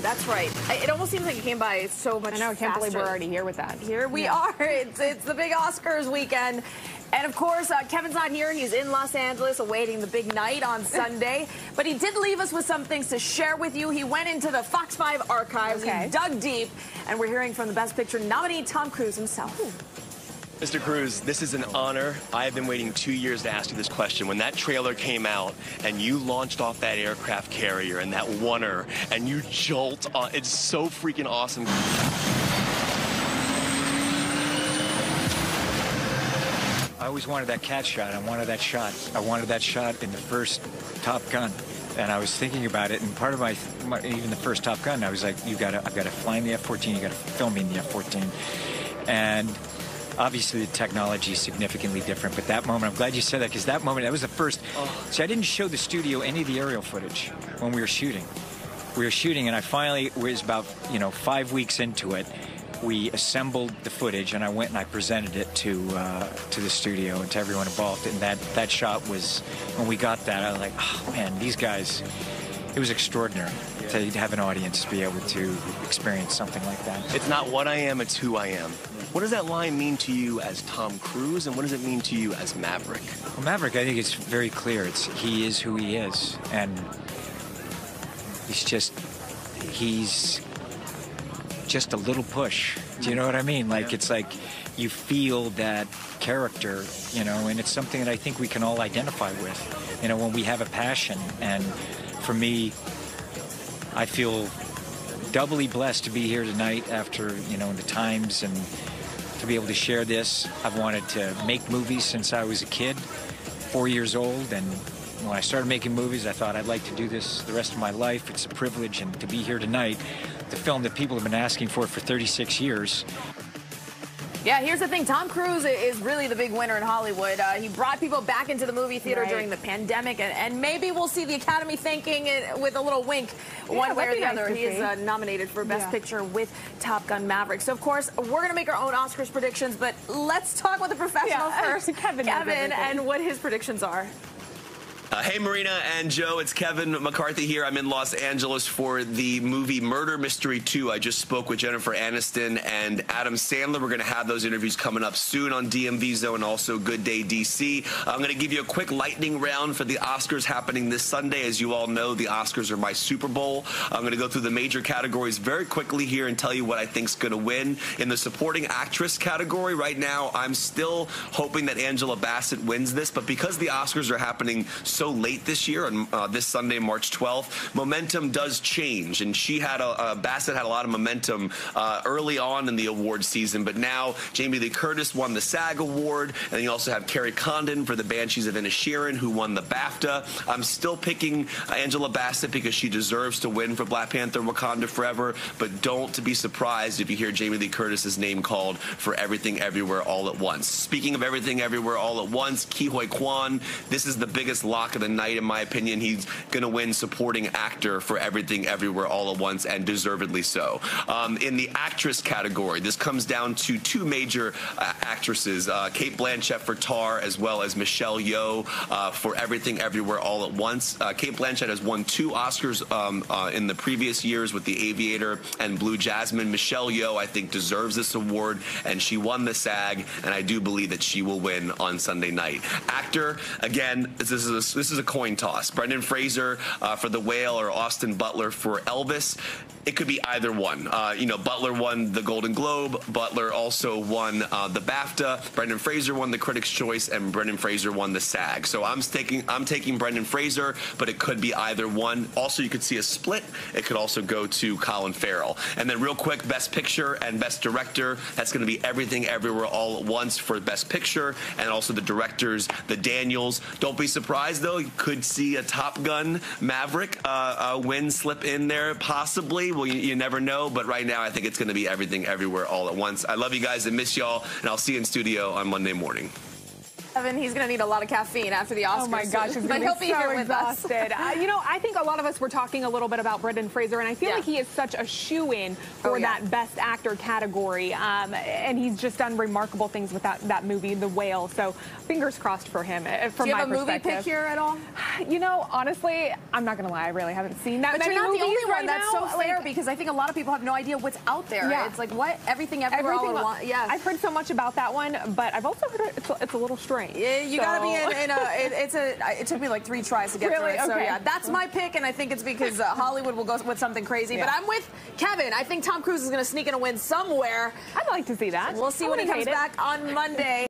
That's right. It almost seems like it came by so much I know, I can't faster. believe we're already here with that. Here we yeah. are. It's, it's the big Oscars weekend. And of course, uh, Kevin's not here. He's in Los Angeles awaiting the big night on Sunday. but he did leave us with some things to share with you. He went into the Fox 5 archives, okay. he dug deep, and we're hearing from the Best Picture nominee, Tom Cruise himself. Mr. Cruise, this is an honor. I have been waiting two years to ask you this question. When that trailer came out and you launched off that aircraft carrier and that oneer and you jolt, on, it's so freaking awesome. I always wanted that cat shot. I wanted that shot. I wanted that shot in the first Top Gun. And I was thinking about it, and part of my, my even the first Top Gun, I was like, you gotta, I've got to fly in the F-14, you got to film me in the F-14, and obviously the technology is significantly different. But that moment, I'm glad you said that because that moment, that was the first. Oh. See, I didn't show the studio any of the aerial footage when we were shooting. We were shooting, and I finally was about you know five weeks into it. We assembled the footage, and I went and I presented it to uh, to the studio and to everyone involved. And that that shot was when we got that, I was like, oh man, these guys. It was extraordinary to have an audience to be able to experience something like that. It's not what I am, it's who I am. What does that line mean to you as Tom Cruise, and what does it mean to you as Maverick? Well, Maverick, I think it's very clear. It's he is who he is, and he's just he's just a little push. Do you know what I mean? Like yeah. it's like you feel that character, you know, and it's something that I think we can all identify with. You know, when we have a passion, and for me, I feel doubly blessed to be here tonight after you know the times and to be able to share this. I've wanted to make movies since I was a kid, four years old, and when I started making movies, I thought I'd like to do this the rest of my life. It's a privilege, and to be here tonight, the film that people have been asking for for 36 years. Yeah, here's the thing. Tom Cruise is really the big winner in Hollywood. Uh, he brought people back into the movie theater right. during the pandemic, and, and, maybe we'll see the Academy thanking it with a little wink yeah, one way or the other. He is uh, nominated for Best yeah. Picture with Top Gun Maverick. So, of course, we're going to make our own Oscars predictions, but let's talk with the professional yeah. first, Kevin, Kevin and what his predictions are. Uh, hey, Marina and Joe, it's Kevin McCarthy here. I'm in Los Angeles for the movie Murder Mystery 2. I just spoke with Jennifer Aniston and Adam Sandler. We're going to have those interviews coming up soon on DMV Zone and also Good Day DC. I'm going to give you a quick lightning round for the Oscars happening this Sunday. As you all know, the Oscars are my Super Bowl. I'm going to go through the major categories very quickly here and tell you what I think is going to win. In the supporting actress category, right now, I'm still hoping that Angela Bassett wins this, but because the Oscars are happening so late this year on uh, this Sunday, March 12th, momentum does change. And she had a, uh, Bassett had a lot of momentum uh, early on in the award season, but now Jamie Lee Curtis won the SAG award, and you also have Kerry Condon for the Banshees of Inisherin, who won the BAFTA. I'm still picking Angela Bassett because she deserves to win for Black Panther Wakanda Forever, but don't be surprised if you hear Jamie Lee Curtis's name called for Everything Everywhere All at Once. Speaking of Everything Everywhere All at Once, Huy Quan, this is the biggest lock of the night, in my opinion. He's going to win supporting actor for Everything Everywhere All at Once, and deservedly so. Um, in the actress category, this comes down to two major uh, actresses, uh, Cate Blanchett for Tar, as well as Michelle Yeoh uh, for Everything Everywhere All at Once. Uh, Cate Blanchett has won two Oscars um, uh, in the previous years with The Aviator and Blue Jasmine. Michelle Yeoh, I think, deserves this award, and she won the SAG, and I do believe that she will win on Sunday night. Actor, again, this is a this is a coin toss. Brendan Fraser uh, for The Whale or Austin Butler for Elvis. It could be either one. Uh, you know, Butler won the Golden Globe. Butler also won uh, the BAFTA. Brendan Fraser won the Critics' Choice, and Brendan Fraser won the SAG. So I'm taking I'm taking Brendan Fraser, but it could be either one. Also, you could see a split. It could also go to Colin Farrell. And then real quick, Best Picture and Best Director. That's going to be Everything Everywhere All at Once for Best Picture, and also the directors, the Daniels. Don't be surprised though. You could see a Top Gun Maverick uh, uh, win slip in there possibly. Well, you, you never know, but right now I think it's going to be everything everywhere all at once. I love you guys and miss y'all, and I'll see you in studio on Monday morning. He's going to need a lot of caffeine after the Oscars. Oh my gosh, he's but be he'll be so here with exhausted. us. uh, you know, I think a lot of us were talking a little bit about Brendan Fraser, and I feel Yeah. like he is such a shoe-in for Oh, yeah. that Best Actor category, um, and he's just done remarkable things with that, that movie, The Whale. So fingers crossed for him. uh, From Do you my have a movie pick here at all? You know, honestly, I'm not gonna lie, I really haven't seen that But many you're not the only right one. That's now. so fair Like, because I think a lot of people have no idea what's out there. Yeah. It's like what everything everywhere all Everything, at once. Yeah. I've heard so much about that one, but I've also heard it's a, it's a little strange. Yeah, you gotta be in, in a. It, it's a. It took me like three tries to get Really? through it. So Okay. yeah, that's my pick, and I think it's because uh, Hollywood will go with something crazy. But I'm with Kevin. I think Tom Cruise is gonna sneak in a win somewhere. I'd like to see that. We'll see when he comes back on Monday.